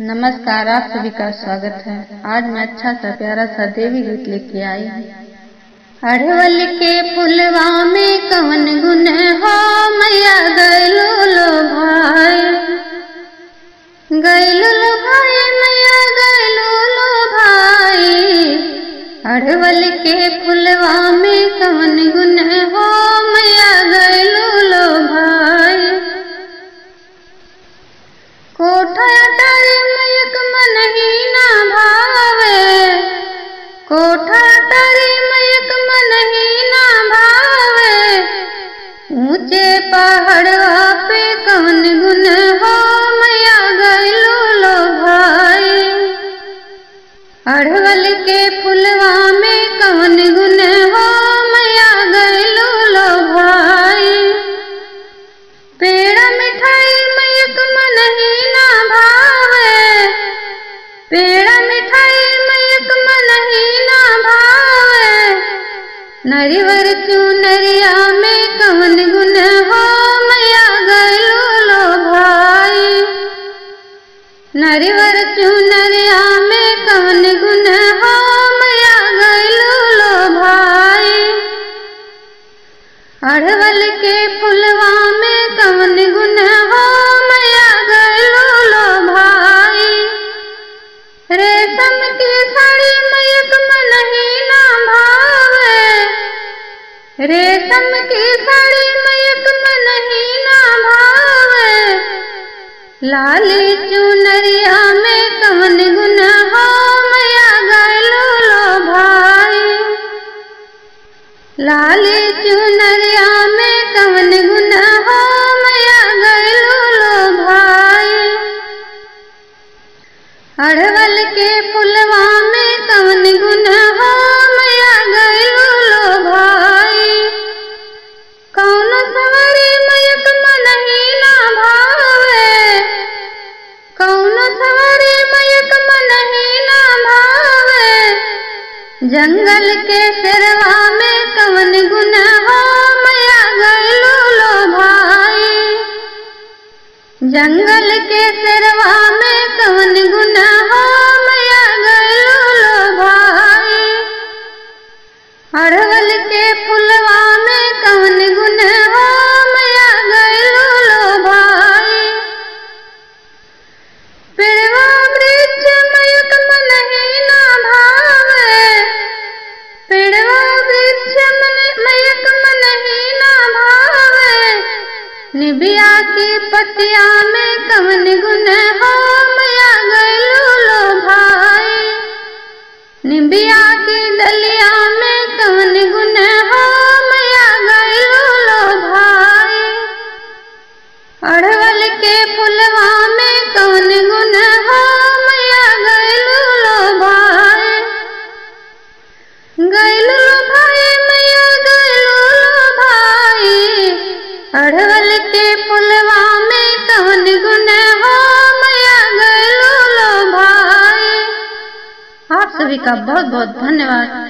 नमस्कार, आप सभी का स्वागत है। आज मैं अच्छा सा प्यारा सा देवी गीत लेके आई अड़वल के फुलवा में कवन गुन हो, मैया गैलो लो भाई। गैलो लो भाई, मैया गैलो लो भाई। अड़वल के फुलवा में कवन गुन हो, मैया गैलो पहाड़वा पे कौन गुन हो? मैया गैलो लो भाई अड़वल के फुलवा में कौन गुन हो? मैया गैलो लो भाई पेड़ा मिठाई मयक मन ही ना भावे पेड़ा मिठाई मयक मन ही ना भावे नरिवर चू नरिया में नरिवर चुनरिया में कवन गुन हो? मैया गैलो लो भाई। अड़वल के फुलवा में कवन गुन हो? मैया गैलो लो भाई। रेशम की साड़ी मयक मन ही ना भावे। रेशम की साड़ी मयक मन ही ना भावे लाली चुनरिया में कवन गुन हो, मैया गैलो लो भाई। लाली चुनरिया में कवन गुन हो, मैया गैलो लो भाई। अड़वल के फुलवा में कवन गुन कौन सवारी मयक मन ही ना भावे। जंगल के शेरवा में कवन गुन हो मैया गैलो लो भाई। जंगल के शेरवा में कवन गुन हो मैया गैलो लो भाई। अड़वल के फुलवा में कवन निबिया की पतिया में कवन गुन हो मैया गलू लो भाई। निबिया की दलिया का बहुत बहुत धन्यवाद।